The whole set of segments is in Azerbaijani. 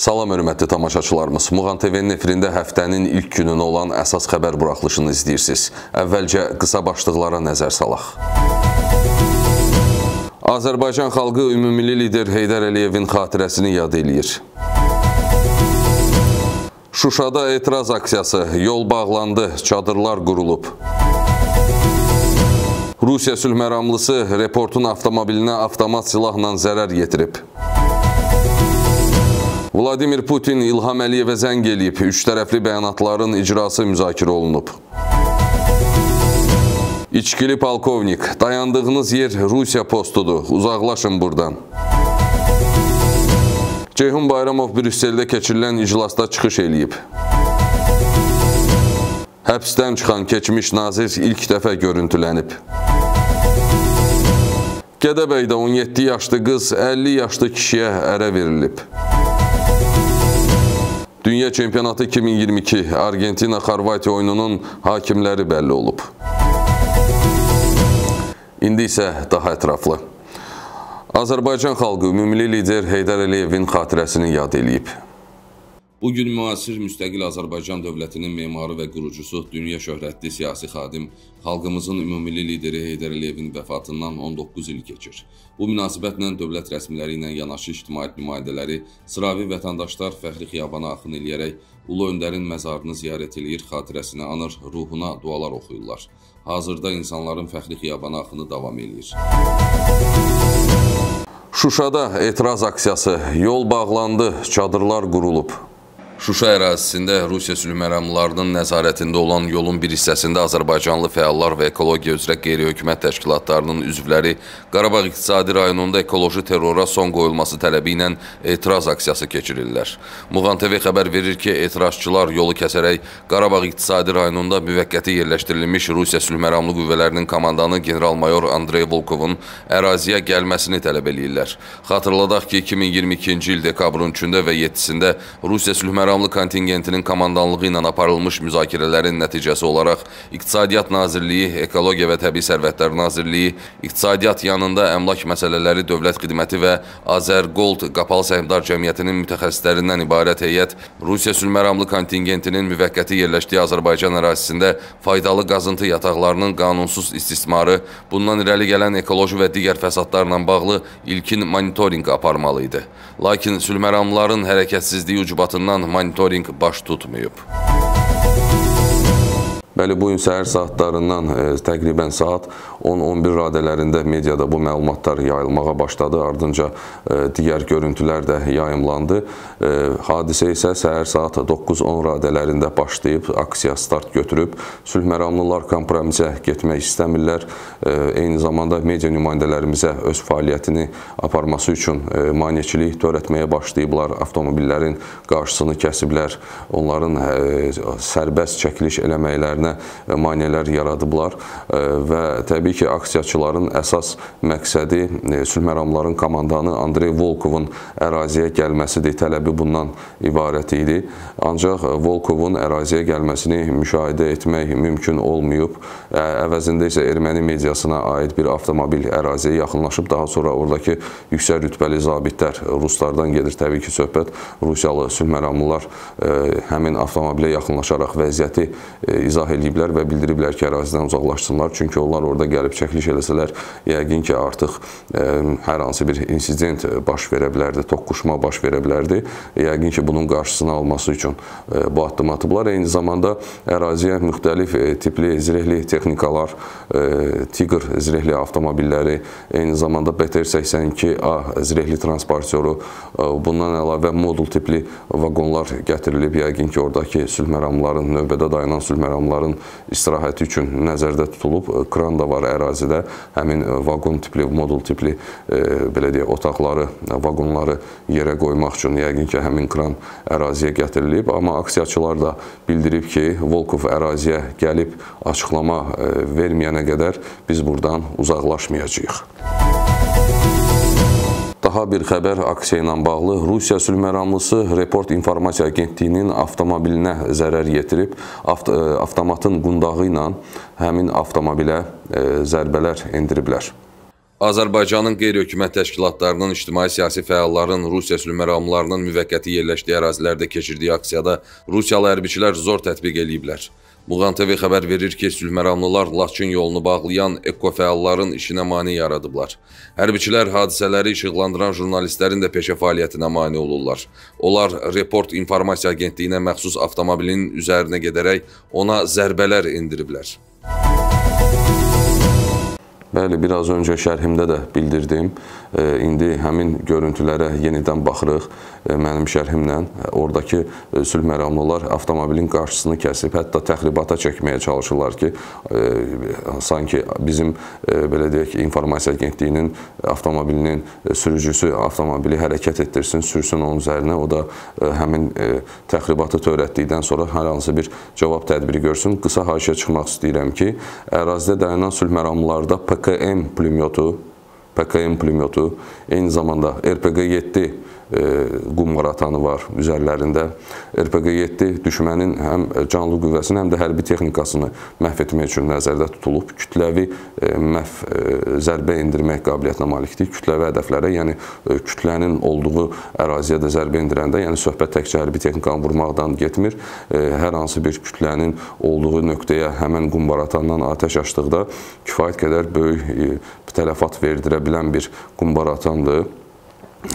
Salam hörmətli tamaşaçılarımız. Muğan TV-nin efirində həftənin ilk gününə olan əsas xəbər buraxılışını izləyirsiniz. Əvvəlcə qısa başlıqlara nəzər salaq. Azərbaycan xalqı ümumilli lider Heydər Əliyevin xatirəsini yad eləyir. Şuşada etiraz aksiyası, yol bağlandı, çadırlar qurulub. Rusiya sülh məramlısı reportun avtomobilinə avtomat silahla zərər yetirib. Vladimir Putin İlham Əliyevə zəng eləyib, üç tərəfli bəyanatların icrası müzakirə olunub. İçkili polkovnik, dayandığınız yer Rusiya postudur, uzaqlaşın buradan. Ceyhun Bayramov Brüsseldə keçirilən iclasda çıxış eləyib. Həbsdən çıxan keçmiş nazir ilk dəfə görüntülənib. Gədəbəydə 17 yaşlı qız 50 yaşlı kişiyə ərə verilib. Dünya Çempionatı 2022 Argentina-Xorvatiya oyununun hakimləri bəlli olub. İndi isə daha ətraflı. Azərbaycan xalqı ümumili lider Heydər Əliyevin xatirəsini yad eləyib. Bu gün müasir müstəqil Azərbaycan dövlətinin memarı və qurucusu, dünya şöhrətli siyasi xadim, xalqımızın ümumilli lideri Heydər Əliyevin vəfatından 19 il keçir. Bu münasibətlə dövlət rəsmiləri ilə yanaşı ictimaiyyət nümayəndələri, sıravi vətəndaşlar fəxri xiyabana axın eləyərək Ulu Öndərin məzarını ziyarət eləyir, xatirəsini anır, ruhuna dualar oxuyurlar. Hazırda insanların fəxri xiyabana axını davam eləyir. Şuşada etiraz aksiyası, yol bağlandı, çadırlar qurulub. Şuşa ərazisində Rusiya sülh məramlılarının nəzarətində olan yolun bir hissəsində Azərbaycanlı fəallar və ekologiya üzrə qeyri-hökumət təşkilatlarının üzvləri Qarabağ İqtisadi rayonunda ekoloji terrora son qoyulması tələbi ilə etiraz aksiyası keçirirlər. Muğan TV xəbər verir ki, etirazçılar yolu kəsərək Qarabağ İqtisadi rayonunda müvəqqəti yerləşdirilmiş Rusiya sülh məramlı qüvvələrinin komandanı general-mayor Andrey Volkovun əraziyə gəlməsini tələb eləyirlər. Xatırladaq ki, 2022-ci il dekabrın 3-də və 7-sində Rusiya sülh məramlı məramlı kontingentinin komandanlığı ilə aparılmış müzakirələrin nəticəsi olaraq İqtisadiyyat Nazirliyi, Ekologiya və Təbii Sərvətlər Nazirliyi, İqtisadiyyat yanında Əmlak Məsələləri Dövlət Xidməti və Azərgold Qapalı Səhmdar Cəmiyyətinin mütəxəssislərindən ibarət heyət Rusiya sülhməramlı kontingentinin müvəqqəti yerləşdiyi Azərbaycan ərazisində faydalı qazıntı yataqlarının qanunsuz istismarı, bundan irəli gələn ekoloji və digər fəsadlarla bağlı ilkin monitorinq aparmalı idi. Lakin sülhməramlıların hərəkətsizliyi ucbatından monitorinq մոնիտորինգ բաշտուտմիուբ։ Bəli, bu gün səhər saatlarından e, təqribən saat 10-11 radələrində mediada bu məlumatlar yayılmağa başladı. Ardınca e, digər görüntülər də yayımlandı. E, hadisə isə səhər saat 9-10 radələrində başlayıb, aksiya start götürüb. Sülh məramlılar kompromisə getmək istəmirlər. E, eyni zamanda media nümayəndələrimizə öz fəaliyyətini aparması üçün e, maneçilik törətməyə başlayıblar. Avtomobillərin qarşısını kəsiblər. Onların e, sərbəst çəkiliş eləməklərinə etməsində maneələr yaradıblar və təbii ki, aksiyaçıların əsas məqsədi e, sülh məramların komandanı Andrey Volkovun əraziyə gəlməsidir. Tələbi bundan ibarət idi. Ancaq Volkovun əraziyə gəlməsini müşahidə etmək mümkün olmayıb. Əvəzində isə erməni mediasına aid bir avtomobil əraziyə yaxınlaşıb. Daha sonra oradakı yüksək rütbəli zabitlər ruslardan gedir. Təbii ki, söhbət Rusiyalı sülh məramlılar e, həmin avtomobilə yaxınlaşaraq vəziyyəti e, izah edir eləyiblər və bildiriblər ki, ərazidən uzaqlaşsınlar. Çünki onlar orada gəlib çəkiliş eləsələr, yəqin ki, artıq ə, e, hər hansı bir insident baş verə bilərdi, toqquşma baş verə bilərdi. Yəqin ki, bunun qarşısını alması üçün ə, e, bu addımı atıblar. Eyni zamanda əraziyə müxtəlif ə, e, tipli zirehli texnikalar, ə, Tigr zirehli avtomobilləri, eyni zamanda BTR-82A zirehli transportyoru, ə, bundan əlavə modul tipli vaqonlar gətirilib. Yəqin ki, oradakı sülh məramların, növbədə dayanan sülh məramların insanların istirahəti üçün nəzərdə tutulub. Kran da var ərazidə. Həmin vaqon tipli, modul tipli e, belə deyək, otaqları, vaqonları yerə qoymaq üçün yəqin ki, həmin kran əraziyə gətirilib. Amma aksiyaçılar da bildirib ki, Volkov əraziyə gəlib açıqlama e, verməyənə qədər biz buradan uzaqlaşmayacağıq. Daha bir xəbər aksiya ilə bağlı. Rusiya sülh məramlısı Report İnformasiya Agentliyinin avtomobilinə zərər yetirib. Avt avtomatın qundağı ilə həmin avtomobilə e, zərbələr endiriblər. Azərbaycanın qeyri-hökumət təşkilatlarının, ictimai-siyasi fəalların, Rusiya sülh məramlarının müvəqqəti yerləşdiyi ərazilərdə keçirdiyi aksiyada Rusiyalı hərbiçilər zor tətbiq eləyiblər. Muğan TV xəbər verir ki, sülh məramlılar Laçın yolunu bağlayan ekofəalların işinə mane yaradıblar. Hərbiçilər hadisələri işıqlandıran jurnalistlərin də peşə fəaliyyətinə mane olurlar. Onlar Report İnformasiya Agentliyinə məxsus avtomobilin üzərinə gedərək ona zərbələr endiriblər. Bəli, biraz öncə şərhimdə də bildirdim. İndi həmin görüntülərə yenidən baxırıq mənim şərhimlə. Oradakı sülh məramlılar avtomobilin qarşısını kəsib, hətta təxribata çəkməyə çalışırlar ki, sanki bizim belə deyək, informasiya agentliyinin avtomobilinin sürücüsü avtomobili hərəkət etdirsin, sürsün onun üzərinə. O da həmin təxribatı törətdikdən sonra hər hansı bir cavab tədbiri görsün. Qısa haşiyə çıxmaq istəyirəm ki, ərazidə dayanan sülh məramlılarda PKM pulemyotu PKM pulemyotu, eyni zamanda RPG-7 qumqar atanı var üzərlərində. RPG-7 düşmənin həm canlı qüvvəsini, həm də hərbi texnikasını məhv etmək üçün nəzərdə tutulub. Kütləvi məhv zərbə endirmək qabiliyyətinə malikdir. Kütləvi hədəflərə, yəni kütlənin olduğu əraziyə də zərbə endirəndə, yəni söhbət təkcə hərbi texnikanı vurmaqdan getmir. Hər hansı bir kütlənin olduğu nöqtəyə həmən qumbar atandan atəş açdıqda kifayət qədər böyük tələfat verdirə bilən bir qumbar atandır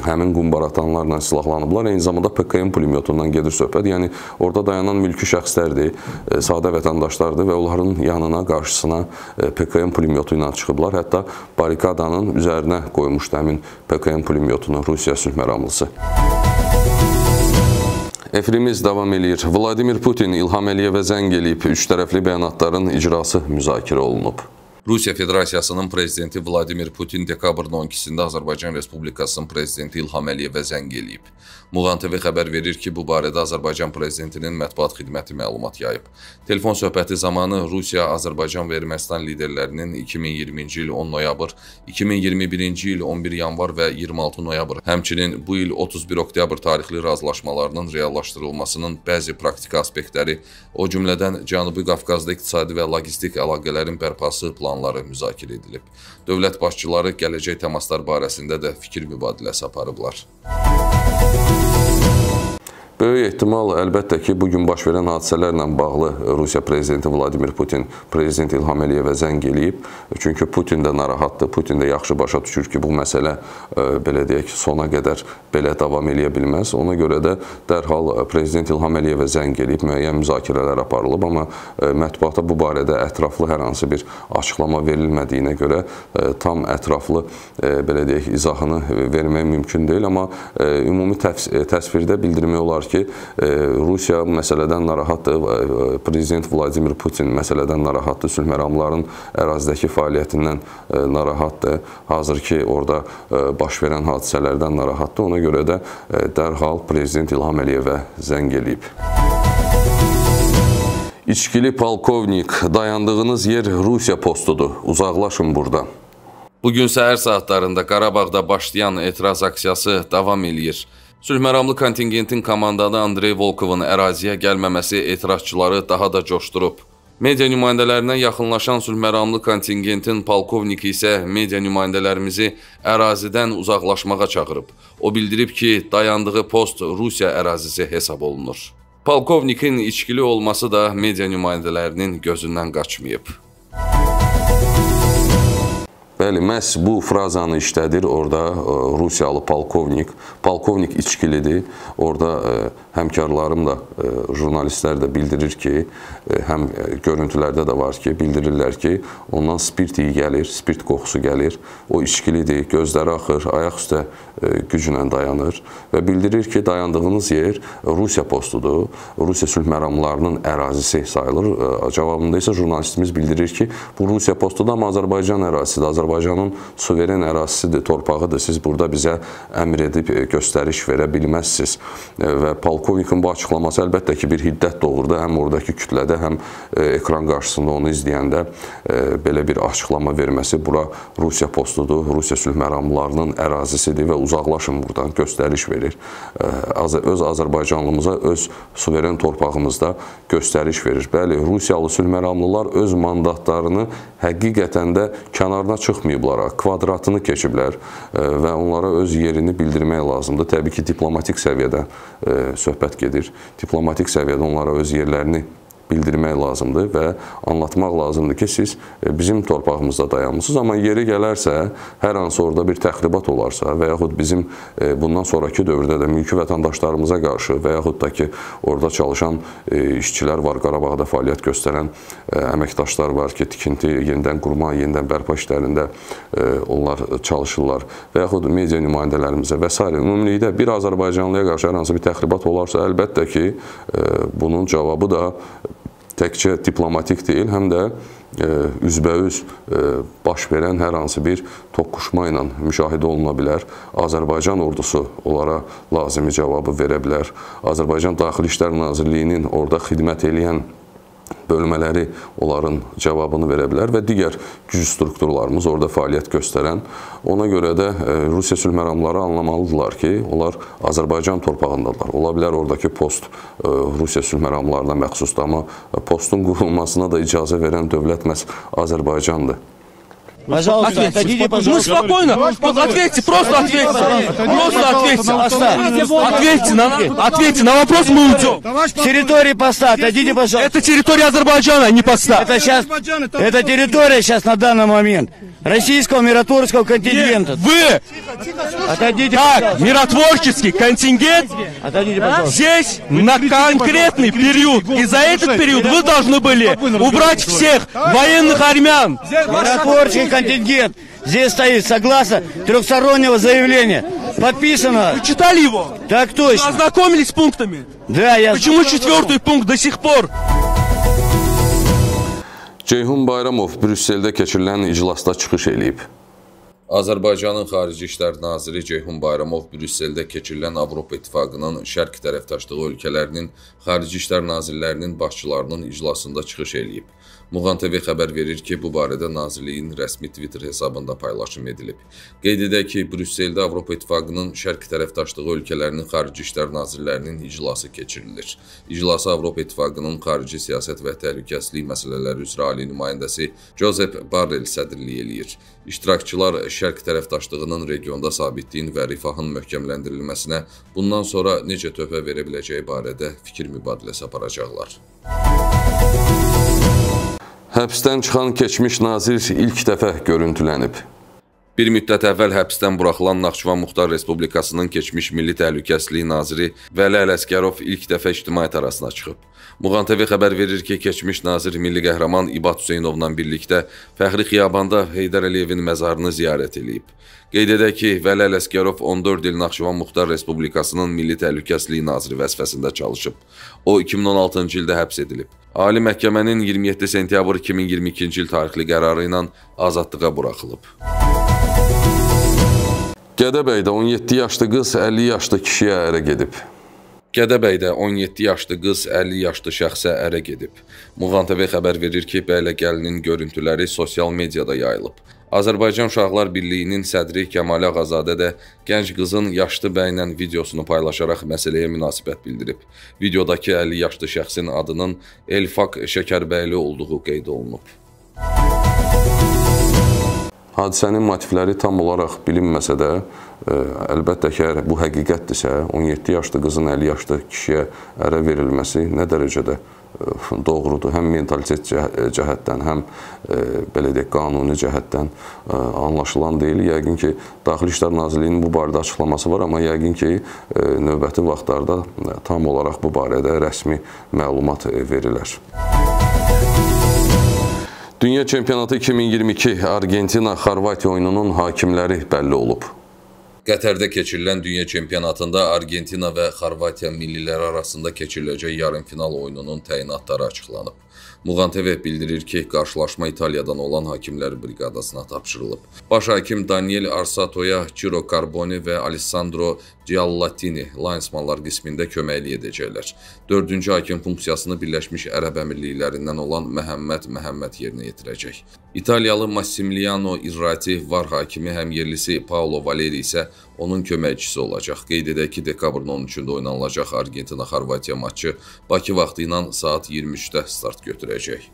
həmin qumbaratanlarla silahlanıblar. Eyni zamanda PKM pulemyotundan gedir söhbət. Yəni orada dayanan mülki şəxslərdir, e, sadə vətəndaşlardır və onların yanına, qarşısına e, PKM pulemyotu ilə çıxıblar. Hətta barikadanın üzərinə qoymuşdu həmin PKM pulemyotunu Rusiya sülh məramlısı. Efirimiz davam eləyir. Vladimir Putin İlham Əliyevə zəng eləyib, üç tərəfli bəyanatların icrası müzakirə olunub. Rusiya Federasiyasının prezidenti Vladimir Putin dekabrın 12-sində Azərbaycan Respublikasının prezidenti İlham Əliyevə zəng eləyib. Muğan TV xəbər verir ki, bu barədə Azərbaycan prezidentinin mətbuat xidməti məlumat yayıb. Telefon söhbəti zamanı Rusiya, Azərbaycan və Ermənistan liderlərinin 2020-ci il 10 noyabr, 2021-ci il 11 yanvar və 26 noyabr, həmçinin bu il 31 oktyabr tarixli razılaşmalarının reallaşdırılmasının bəzi praktiki aspektləri, o cümlədən Cənubi Qafqazda iqtisadi və logistik əlaqələrin bərpası planı planları müzakirə edilib. Dövlət başçıları gələcək təmaslar barəsində də fikir mübadiləsi aparıblar. Böyük ehtimal əlbəttə ki, bu gün baş verən hadisələrlə bağlı Rusiya prezidenti Vladimir Putin prezident İlham Əliyevə zəng eləyib. Çünki Putin də narahatdır. Putin də yaxşı başa düşür ki, bu məsələ e, belə deyək, sona qədər belə davam eləyə bilməz. Ona görə də dərhal prezident İlham Əliyevə zəng eləyib, müəyyən müzakirələr aparılıb, amma e, mətbuata bu barədə ətraflı hər hansı bir açıqlama verilmədiyinə görə e, tam ətraflı belə deyək, izahını vermək mümkün deyil, amma ümumi təsvirdə bildirmək olar var ki, e, Rusiya məsələdən narahatdır, e, prezident Vladimir Putin məsələdən narahatdır, sülh məramların ərazidəki fəaliyyətindən e, narahatdır. Hazır ki, orada baş verən hadisələrdən narahatdır. Ona görə də dərhal prezident İlham Əliyevə zəng eləyib. İçkili polkovnik, dayandığınız yer Rusiya postudur. Uzaqlaşın buradan. Bugün səhər saatlarında Qarabağda başlayan etiraz aksiyası davam eləyir. Sülhməramlı kontingentin komandanı Andrey Volkovun əraziyə gəlməməsi etirazçıları daha da coşdurub. Media nümayəndələrinə yaxınlaşan sülhməramlı kontingentin polkovniki isə media nümayəndələrimizi ərazidən uzaqlaşmağa çağırıb. O bildirib ki, dayandığı post Rusiya ərazisi hesab olunur. Polkovnikin içkili olması da media nümayəndələrinin gözündən qaçmayıb. Bəli, məhz bu frazanı işlədir orada e, Rusiyalı polkovnik. Polkovnik içkilidir. Orada e, həmkarlarım da, e, jurnalistlər də bildirir ki, həm görüntülərdə də var ki, bildirirlər ki, ondan spirt iyi gəlir, spirt qoxusu gəlir. O içkilidir, gözləri axır, ayaq üstə güclə dayanır və bildirir ki, dayandığınız yer Rusiya postudur. Rusiya sülh məramlarının ərazisi sayılır. Cavabında isə jurnalistimiz bildirir ki, bu Rusiya postudur, amma Azərbaycan ərazisidir. Azərbaycanın suveren ərazisidir, torpağıdır. Siz burada bizə əmr edib e, göstəriş verə bilməzsiniz. E, və polkovnikin bu açıqlaması əlbəttə ki, bir hiddət doğurdu. Həm oradakı kütlədə, həm e, ekran qarşısında onu izləyəndə belə bir açıqlama verməsi bura Rusiya postudur, Rusiya sülh məramlarının ərazisidir və uzaqlaşın buradan göstəriş verir. Öz Azərbaycanlımıza, öz suveren torpağımızda göstəriş verir. Bəli, Rusiyalı sülh məramlılar öz mandatlarını həqiqətən də kənarına çıxmır çıxmayıblara, kvadratını keçiblər və onlara öz yerini bildirmək lazımdır. Təbii ki, diplomatik səviyyədə söhbət gedir. Diplomatik səviyyədə onlara öz yerlərini bildirmək lazımdır və anlatmaq lazımdır ki, siz e, bizim torpağımızda dayanmısınız, amma yeri gələrsə, hər hansı orada bir təxribat olarsa və yaxud bizim e, bundan sonrakı dövrdə də mülki vətəndaşlarımıza qarşı və yaxud da ki, orada çalışan e, işçilər var, Qarabağda fəaliyyət göstərən əməkdaşlar var ki, tikinti, yenidən qurma, yenidən bərpa işlərində onlar çalışırlar və yaxud media nümayəndələrimizə və s. Ümumilikdə bir Azərbaycanlıya qarşı hər hansı bir təxribat olarsa, əlbəttə ki, bunun cavabı da təkcə diplomatik deyil, həm də e, üzbəüz e, baş verən hər hansı bir toqquşma ilə müşahidə oluna bilər. Azərbaycan ordusu onlara lazımi cavabı verə bilər. Azərbaycan Daxili İşlər Nazirliyinin orada xidmət eləyən bölmələri onların cavabını verə bilər və digər güc strukturlarımız orada fəaliyyət göstərən. Ona görə də e, Rusiya sülh məramları anlamalıdırlar ki, onlar Azərbaycan torpağındadılar. Ola bilər oradakı post e, Rusiya sülh məramlarına məxsusdur, amma postun qurulmasına da icazə verən dövlət məhz Azərbaycandır. Пожалуйста, Ответьте. отойдите, Ну пожалуйста. спокойно, вот ответьте, просто ответьте. Просто ответьте. Ответьте на, ответьте на вопрос, мы уйдем. С территории поста, отойдите, пожалуйста. Это территория Азербайджана, а не поста. Это сейчас, это территория сейчас на данный момент российского миротворческого контингента. Вы, Отойдите, пожалуйста. миротворческий контингент, Отойдите, пожалуйста. здесь на конкретный период. И за этот период вы должны были убрать всех военных армян. Миротворческий контингент здесь стоит согласно трехстороннего заявления. Подписано. Вы читали его? Так Вы точно. ознакомились с пунктами? Да, я... Почему четвертый пункт до сих пор? Ceyhun Bayramov Brüsseldə keçirilən iclasda çıxış eləyib. Azərbaycanın Xarici İşlər Naziri Ceyhun Bayramov Brüsseldə keçirilən Avropa İttifaqının şərq tərəfdaşlığı ölkələrinin Xarici İşlər Nazirlərinin başçılarının iclasında çıxış eləyib. Muğan TV xəbər verir ki, bu barədə Nazirliyin rəsmi Twitter hesabında paylaşım edilib. Qeyd edək ki, Brüsseldə Avropa İttifaqının şərq tərəfdaşlığı ölkələrinin Xarici İşlər Nazirlərinin iclası keçirilir. İclası Avropa İttifaqının xarici siyasət və təhlükəsizlik məsələləri üzrə ali nümayəndəsi Josep Borrell sədrlik eləyir. İştirakçılar şərq tərəfdaşlığının regionda sabitliyin və rifahın möhkəmləndirilməsinə bundan sonra necə töhfə verə biləcəyi barədə fikir mübadiləsi aparacaqlar. Həbsdən çıxan keçmiş nazir ilk dəfə görüntülənib. Bir müddət əvvəl həbsdən buraxılan Naxçıvan Muxtar Respublikasının keçmiş Milli Təhlükəsizlik naziri Vəli Ələsgərov ilk dəfə ictimaiyyət arasına çıxıb. Muğan TV xəbər verir ki, keçmiş nazir Milli Qəhrəman İbad Hüseynovla birlikdə Fəxri Xiyabanda Heydər Əliyevin məzarını ziyarət edib. Qeyd edək ki, Vəli Ələsgərov 14 il Naxçıvan Muxtar Respublikasının Milli Təhlükəsizlik naziri vəzifəsində çalışıb. O 2016-cı ildə həbs edilib. Ali Məhkəmənin 27 sentyabr 2022-ci il tarixli qərarı ilə azadlığa buraxılıb. Gədəbəydə 17 yaşlı qız 50 yaşlı kişiyə ərə gedib. Gədəbəydə 17 yaşlı qız 50 yaşlı şəxsə ərə gedib. Muğan TV xəbər verir ki, bəylə gəlinin görüntüləri sosial mediada yayılıb. Azərbaycan Uşaqlar Birliyinin sədri Kəmal Ağazadə də gənc qızın yaşlı bəylə videosunu paylaşaraq məsələyə münasibət bildirib. Videodakı 50 yaşlı şəxsin adının Elfaq Şəkərbəyli olduğu qeyd olunub. Hadisənin motivləri tam olaraq bilinməsə də, ə, əlbəttə ki, bu həqiqətdirsə, 17 yaşlı qızın 50 yaşlı kişiyə ərə verilməsi nə dərəcədə ə, doğrudur, həm mentalitet cəh cəhətdən, həm belə deyək, qanuni cəhətdən anlaşılan deyil. Yəqin ki, Daxili İşlər Nazirliyinin bu barədə açıqlaması var, amma yəqin ki, növbəti vaxtlarda tam olaraq bu barədə rəsmi məlumat verilər. Dünya Çempionatı 2022 Argentina-Xorvatiya oyununun hakimləri bəlli olub. Qətərdə keçirilən Dünya Çempionatında Argentina və Xorvatiya milliləri arasında keçiriləcək yarımfinal oyununun təyinatları açıqlanıb. Muğan TV bildirir ki, qarşılaşma İtaliyadan olan hakimlər briqadasına tapşırılıb. Baş hakim Daniel Arsatoya Ciro Carboni və Alessandro Giallatini lansmanlar qismində köməklik edəcəklər. Dördüncü hakim funksiyasını Birləşmiş Ərəb Əmirliklərindən olan Məhəmməd Məhəmməd yerinə yetirəcək. İtaliyalı Massimiliano Irrati var hakimi həm yerlisi Paolo Valeri isə onun köməkçisi olacaq. Qeyd edək ki, dekabrın 13-də oynanılacaq Argentina-Xorvatiya maçı Bakı vaxtı ilə saat 23-də start götürəcək.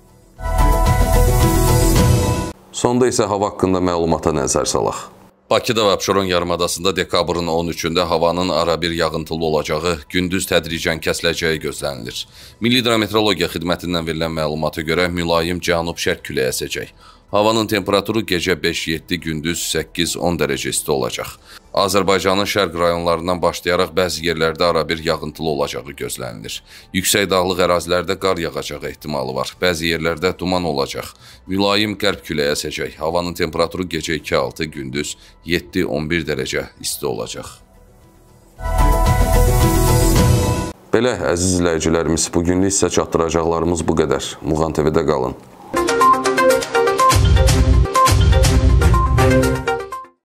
Sonda isə hava haqqında məlumata nəzər salaq. Bakıda və Abşeron yarımadasında dekabrın 13-də havanın arabir yağıntılı olacağı, gündüz tədricən kəsiləcəyi gözlənilir. Milli Hidrometeorologiya Xidmətindən verilən məlumata görə mülayim cənub-şərq küləyi əsəcək. Havanın temperaturu gecə 5-7, gündüz 8-10 dərəcə isti olacaq. Azərbaycanın şərq rayonlarından başlayaraq bəzi yerlərdə arabir yağıntılı olacağı gözlənilir. Yüksək dağlıq ərazilərdə qar yağacağı ehtimalı var. Bəzi yerlərdə duman olacaq. Mülayim qərb küləyi əsəcək. Havanın temperaturu gecə 2-6, gündüz 7-11 dərəcə isti olacaq. Belə əziz izləyicilərimiz, bu günlük sizə çatdıracaqlarımız bu qədər. Muğan TV-də qalın.